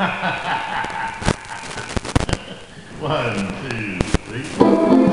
One, two, three.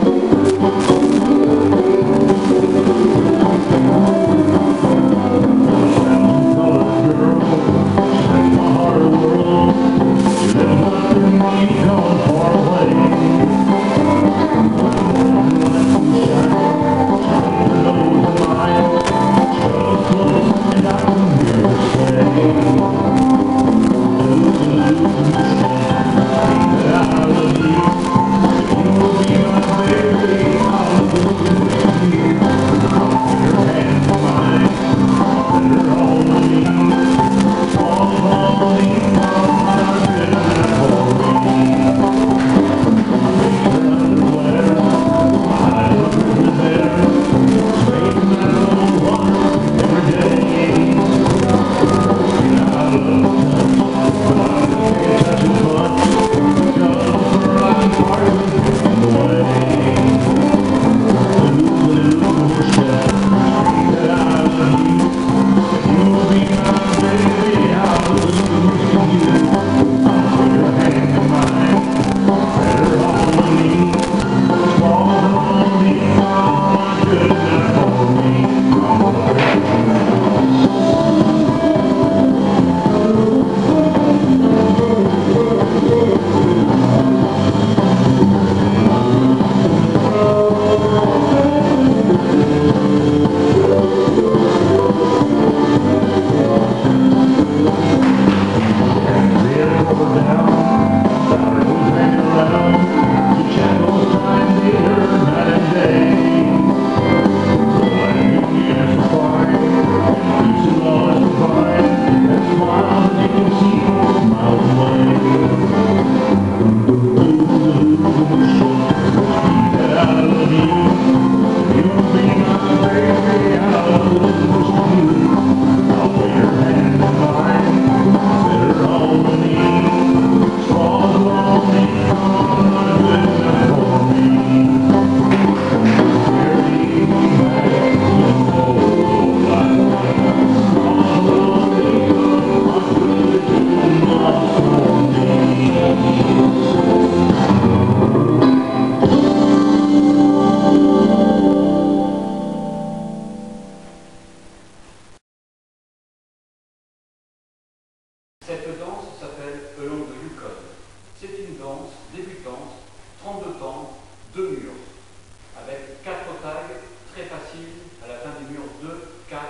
à la fin du mur 2, 4,